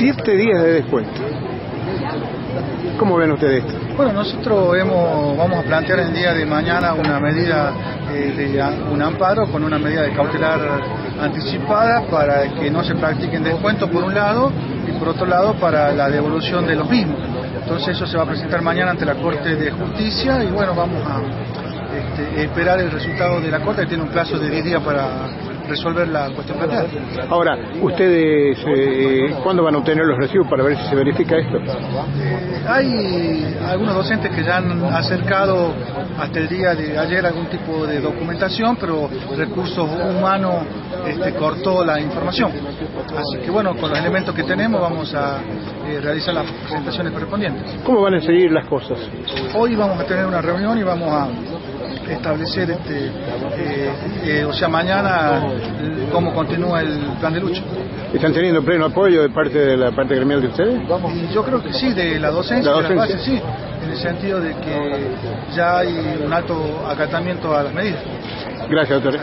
siete días de descuento. ¿Cómo ven ustedes esto? Bueno, nosotros hemos, vamos a plantear el día de mañana una medida eh, de un amparo con una medida de cautelar anticipada para que no se practiquen descuentos por un lado y por otro lado para la devolución de los mismos. Entonces eso se va a presentar mañana ante la Corte de Justicia y bueno, vamos a este, esperar el resultado de la Corte que tiene un plazo de 10 días para resolver la cuestión planteada. Ahora, ¿ustedes eh, cuándo van a obtener los recibos para ver si se verifica esto? Eh, hay algunos docentes que ya han acercado hasta el día de ayer algún tipo de documentación, pero recursos humanos este, cortó la información. Así que bueno, con los elementos que tenemos vamos a eh, realizar las presentaciones correspondientes. ¿Cómo van a seguir las cosas? Hoy vamos a tener una reunión y vamos a establecer, este, eh, eh, o sea, mañana cómo continúa el plan de lucha. ¿Están teniendo pleno apoyo de parte de la parte gremial de ustedes? Y yo creo que sí, de la docencia, de la base, sí, en el sentido de que ya hay un alto acatamiento a las medidas. Gracias, doctor.